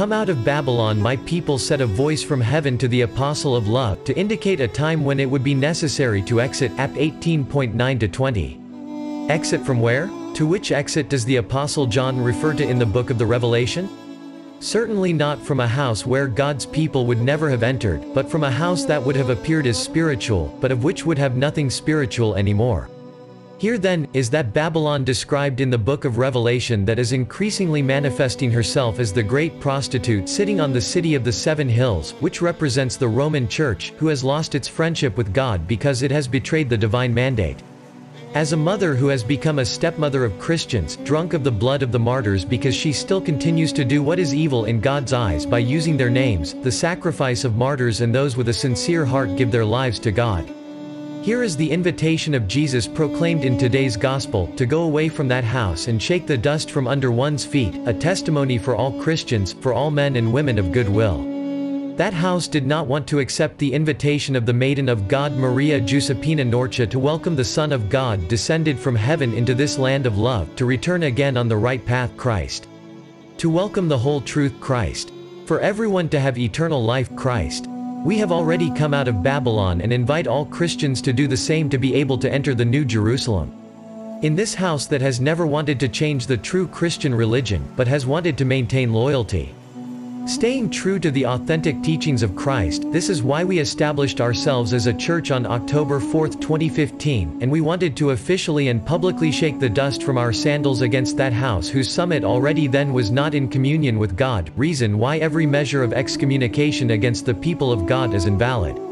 come out of Babylon my people said a voice from heaven to the apostle of love to indicate a time when it would be necessary to exit Ap 18.9 to 20. Exit from where? To which exit does the apostle John refer to in the book of the Revelation? Certainly not from a house where God's people would never have entered, but from a house that would have appeared as spiritual, but of which would have nothing spiritual anymore. Here then, is that Babylon described in the book of Revelation that is increasingly manifesting herself as the great prostitute sitting on the city of the seven hills, which represents the Roman Church, who has lost its friendship with God because it has betrayed the divine mandate. As a mother who has become a stepmother of Christians, drunk of the blood of the martyrs because she still continues to do what is evil in God's eyes by using their names, the sacrifice of martyrs and those with a sincere heart give their lives to God. Here is the invitation of Jesus proclaimed in today's gospel, to go away from that house and shake the dust from under one's feet, a testimony for all Christians, for all men and women of good will. That house did not want to accept the invitation of the Maiden of God Maria Giuseppina Norcia to welcome the Son of God descended from heaven into this land of love, to return again on the right path Christ. To welcome the whole truth Christ. For everyone to have eternal life Christ. We have already come out of Babylon and invite all Christians to do the same to be able to enter the New Jerusalem. In this house that has never wanted to change the true Christian religion, but has wanted to maintain loyalty. Staying true to the authentic teachings of Christ, this is why we established ourselves as a church on October 4, 2015, and we wanted to officially and publicly shake the dust from our sandals against that house whose summit already then was not in communion with God, reason why every measure of excommunication against the people of God is invalid.